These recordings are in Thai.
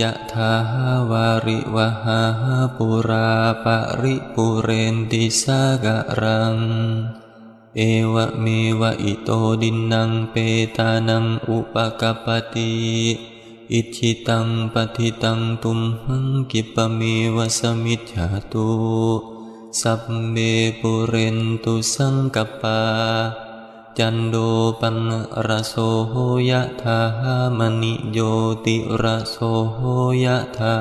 ยะถาวาริวหาปุราปะริปุเรนติสากะรัง เอวะเมวะอิโตดินนังเปตานังอุปกปติอิชิตังปฏิตังตุมหังกิปเมวะสมิจฉาตุสัพเมปุเรนตุสังกปา จันโดปันรโสโหยะทามณิโยติรโสโหยะทา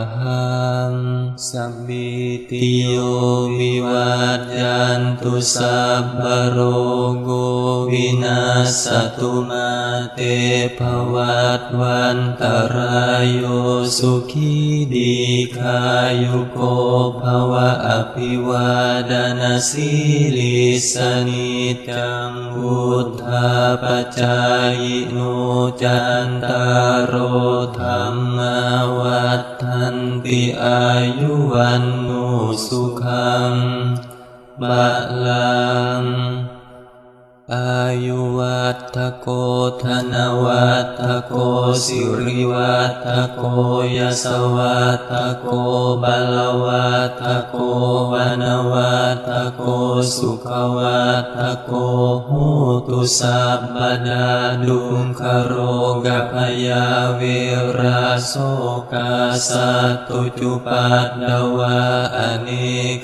สัมมิติโยวิวัจจันตุสัพพโรโก วินาสตุมาเตภวัตวันตรายโยสุขีดีคายุโกภวะอภิวาดนาสิลิสนิจังวุทธาปจายโนจันตารโรธรรมวัฏันติอายุวันโนสุขังบาลัง อายุวัตโกธนวัตโกสิริวัตโกยสวัตโกบาลวัตโกวนวัตโกสุขวัตโกหูตุสัพพดาดุงคโรกพยาเวราโสกาสัตุจุปัตตวะอเน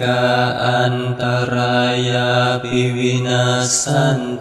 กาอันตรายาปิวินาสัน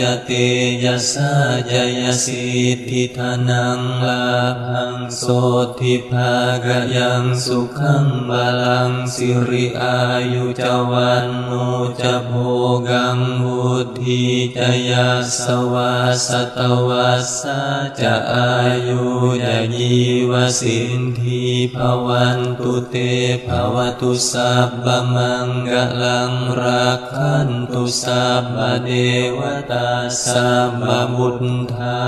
จเตยสาจยสิทธิธนังลาภังโสทิภากยังสุขังบาลังสิริอายุจวันโนจะโภกังวุธีจยาสวาสตวัสสะจะอายุยยีวสินทีภวันตุเตภวตุสัพพมังกลังรักขันตุสัพพเดวตาสัมบบุตธา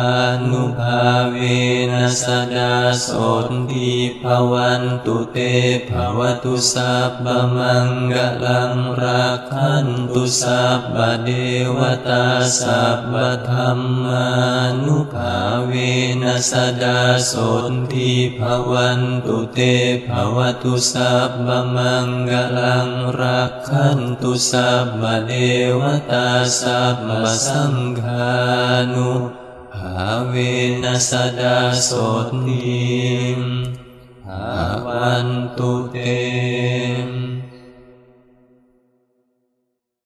นุภาเวนัสดาสนทีภวันตุเตภวตุสัพพมังกลังรักขันตุสัพพเดวตาสัพพธรรมานุภาเวนัสดาสนทีภวันตุเตภวตุสัพพมังกลังรักขันตุสัพพเดวตาสัพพสังฆานุภาเวนัสดาโสติมภาวันตุเต